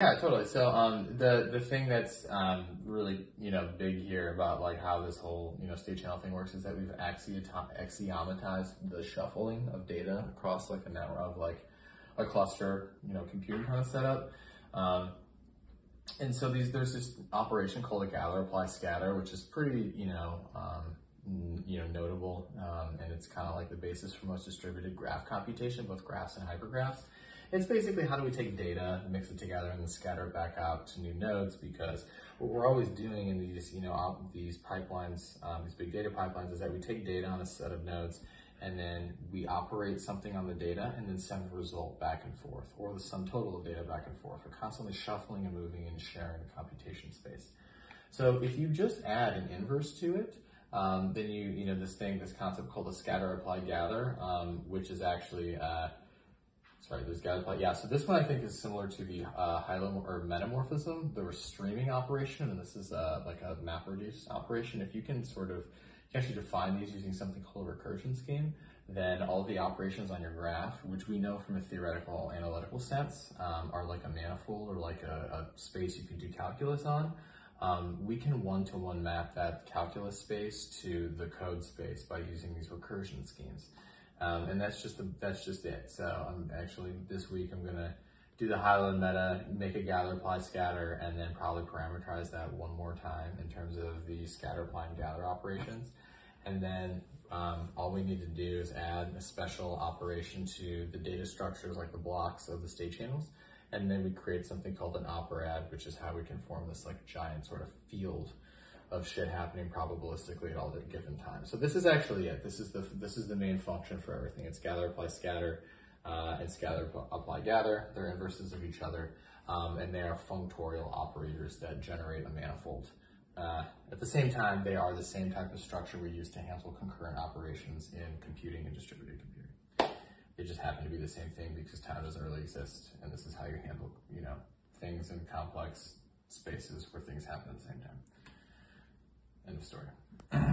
Yeah, totally. So um, the the thing that's um, really you know big here about like how this whole you know state channel thing works is that we've axiomatized the shuffling of data across like a network of like a cluster you know computing kind of setup. Um, and so these there's this operation called a gather apply scatter, which is pretty you know um, you know notable, um, and it's kind of like the basis for most distributed graph computation, both graphs and hypergraphs. It's basically how do we take data, mix it together, and then scatter it back out to new nodes because what we're always doing in these, you know, these pipelines, um, these big data pipelines is that we take data on a set of nodes and then we operate something on the data and then send the result back and forth or the sum total of data back and forth. We're constantly shuffling and moving and sharing the computation space. So if you just add an inverse to it, um, then you, you know, this thing, this concept called a scatter, apply, gather, um, which is actually, uh, sorry, this gather, apply, yeah, so this one I think is similar to the uh, hylo or metamorphism, the streaming operation, and this is uh, like a map reduce operation. If you can sort of you actually define these using something called a recursion scheme, then all the operations on your graph, which we know from a theoretical analytical sense, um, are like a manifold or like a, a, space you can do calculus on. Um, we can one-to-one -one map that calculus space to the code space by using these recursion schemes. Um, and that's just the, that's just it. So I'm actually this week I'm gonna do the Highland meta, make a gather, apply, scatter, and then probably parameterize that one more time in terms of the scatter, apply, and gather operations. And then um, all we need to do is add a special operation to the data structures like the blocks of the state channels. And then we create something called an operad, which is how we can form this like giant sort of field of shit happening probabilistically at all the given time. So this is actually it. This is the this is the main function for everything. It's gather, apply, scatter, uh, and scatter, apply, gather. They're inverses of each other, um, and they are functorial operators that generate a manifold. Uh, at the same time, they are the same type of structure we use to handle concurrent operations in computing and distributed computing. They just happen to be the same thing because time doesn't really exist, and this is how you handle, you know, things in complex spaces where things happen at the same time. End of story.